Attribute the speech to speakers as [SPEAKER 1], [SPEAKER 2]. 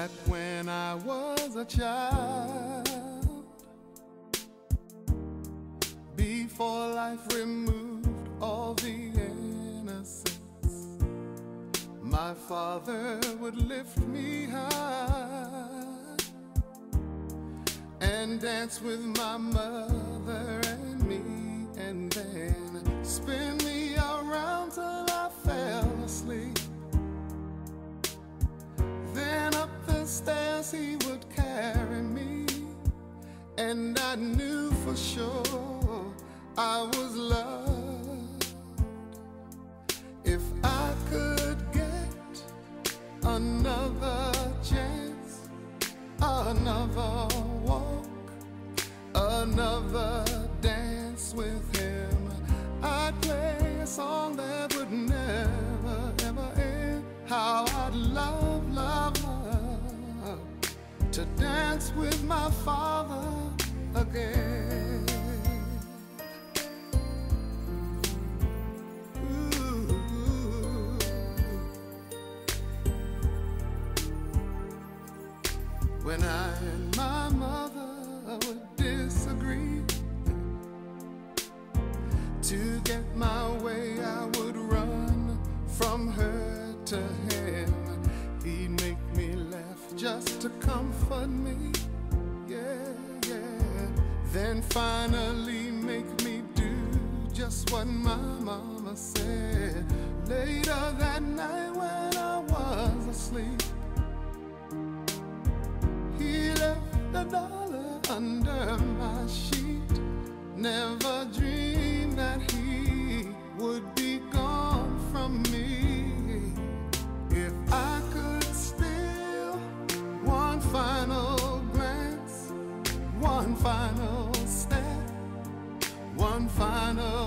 [SPEAKER 1] that when I was a child, before life removed all the innocence, my father would lift me high and dance with my mother and I knew for sure I was loved. If I could get another chance, another walk, another dance with him, I'd play a song that would never ever end. How I'd love, to dance with my father again. Just to comfort me. Yeah, yeah. Then finally make me do just what my mama said. Later that night when I was asleep he left a dollar under my sheet. Never dreamed that he would one final step, one final